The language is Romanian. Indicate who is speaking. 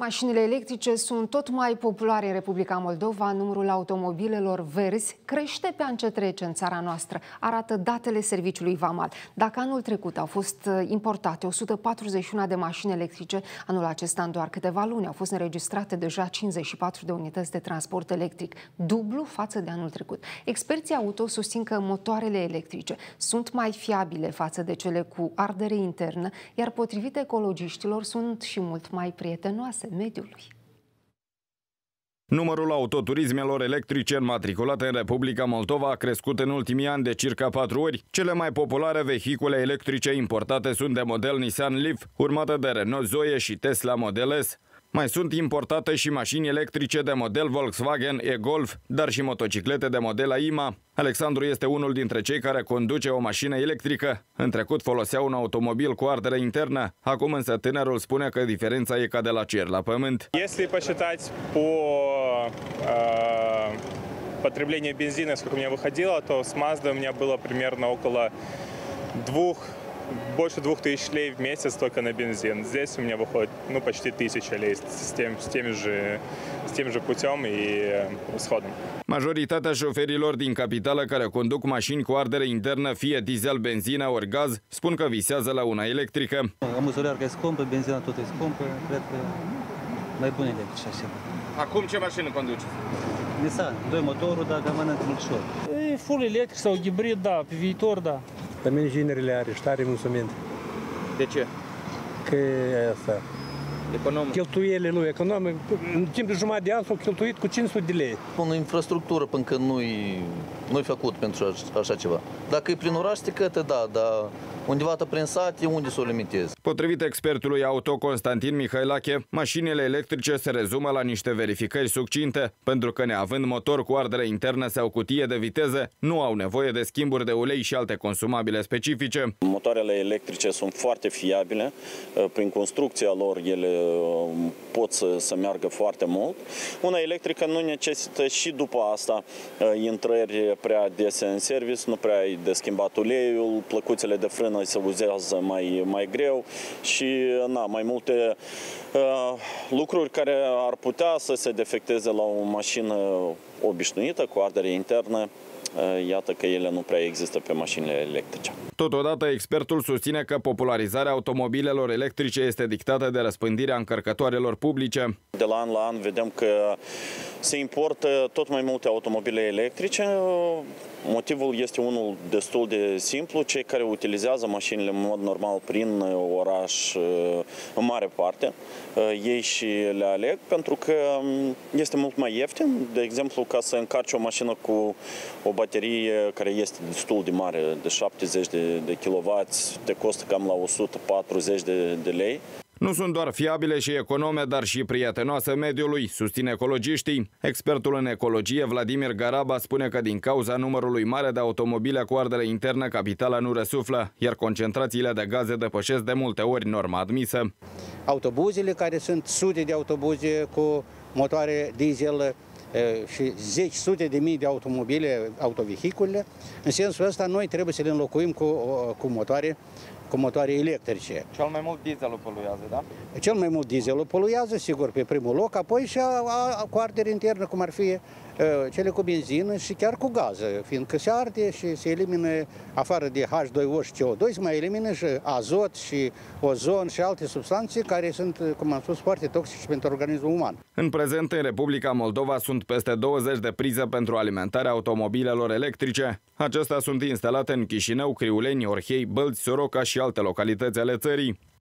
Speaker 1: Mașinile electrice sunt tot mai populare în Republica Moldova. Numărul automobilelor verzi crește pe an ce trece în țara noastră, arată datele serviciului VAMAL. Dacă anul trecut au fost uh, importate 141 de mașini electrice, anul acesta în doar câteva luni au fost înregistrate deja 54 de unități de transport electric, dublu față de anul trecut. Experții auto susțin că motoarele electrice sunt mai fiabile față de cele cu ardere internă, iar potrivit ecologiștilor sunt și mult mai prietenoase mediului.
Speaker 2: Numărul autoturismelor electrice înmatriculate în Republica Moldova a crescut în ultimii ani de circa 4 ori. Cele mai populare vehicule electrice importate sunt de model Nissan Leaf, urmate de Renault Zoe și Tesla Model S. Mai sunt importate și mașini electrice de model Volkswagen e-Golf, dar și motociclete de model AIMA. Alexandru este unul dintre cei care conduce o mașină electrică. În trecut folosea un automobil cu ardere internă, acum însă tânărul spune că diferența e ca de la cer la pământ.
Speaker 3: Если посчитать по э, потреблению бензина, сколько у меня выходило, то с Mazda у меня было примерно около двух больше двух тысяч лей в месяц только на бензин. Здесь у меня выходит ну, почти тысяча лей с тем, с тем, же, с тем же путем и сходом.
Speaker 2: Majoritatea șoferilor din capitală care conduc mașini cu ardere internă, fie diesel, benzină ori gaz, spun că visează la una electrică.
Speaker 4: Amuzărearca e scumpă, benzina tot e scumpă, cred că mai bune electrice așa.
Speaker 2: Acum ce mașină conduci?
Speaker 4: Nissan, doi motorul, dar cam mănânc mult.
Speaker 5: E full electric sau hibrid, da, pe viitor, da.
Speaker 6: Pe mine generele are și tare mulțumit.
Speaker 2: De ce?
Speaker 6: Că e asta.
Speaker 2: Economă.
Speaker 6: Cheltuielile lui economic, în timp de jumătate de an s-au cheltuit cu 500 de lei.
Speaker 7: O infrastructură până când nu-i, nu-i făcut pentru așa, așa ceva. Dacă e prin oraș, cătă, da, dar undeva prin sat, e unde să o limitezi.
Speaker 2: Potrivit expertului auto Constantin Mihailache, mașinile electrice se rezumă la niște verificări succinte, pentru că neavând motor cu ardere internă sau cutie de viteze, nu au nevoie de schimburi de ulei și alte consumabile specifice.
Speaker 8: Motoarele electrice sunt foarte fiabile, prin construcția lor ele pot să, să meargă foarte mult. Una electrică nu necesită și după asta intrări prea dese în service, nu prea ai de schimbat uleiul, plăcuțele de frână se uzează mai, mai greu și na, mai multe uh, lucruri care ar putea să se defecteze la o mașină obișnuită cu ardere internă iată că ele nu prea există pe mașinile electrice.
Speaker 2: Totodată, expertul susține că popularizarea automobilelor electrice este dictată de răspândirea încărcătoarelor publice.
Speaker 8: De la an la an vedem că se importă tot mai multe automobile electrice. Motivul este unul destul de simplu. Cei care utilizează mașinile în mod normal prin oraș în mare parte, ei și le aleg pentru că este mult mai ieftin. De exemplu, ca să încarci o mașină cu o baterie care este destul de mare, de 70 de, de kW, te costă cam la 140 de, de lei.
Speaker 2: Nu sunt doar fiabile și econome, dar și prietenoase mediului, susțin ecologiștii. Expertul în ecologie, Vladimir Garaba, spune că din cauza numărului mare de automobile cu ardere internă, capitala nu răsuflă, iar concentrațiile de gaze depășesc de multe ori norma admisă.
Speaker 9: Autobuzele, care sunt sute de autobuze cu motoare diesel, și zeci, sute de mii de automobile, autovehicule. În sensul ăsta, noi trebuie să le înlocuim cu, cu motoare cu motoare electrice.
Speaker 10: Cel mai mult dieselul poluează, da?
Speaker 9: Cel mai mult dieselul poluează, sigur, pe primul loc, apoi și a, a, cu ardere internă, cum ar fi cele cu benzină și chiar cu gază, fiindcă se arde și se elimină, afară de H2O și CO2, se mai elimină și azot și ozon și alte substanțe care sunt, cum am spus, foarte toxice pentru organismul uman.
Speaker 2: În prezent, în Republica Moldova sunt peste 20 de prize pentru alimentarea automobilelor electrice. Acestea sunt instalate în Chișinău, Criuleni, Orhei, Bălți, Soroca și alte localități ale țării.